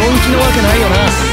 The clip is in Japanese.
本気のわけないよな。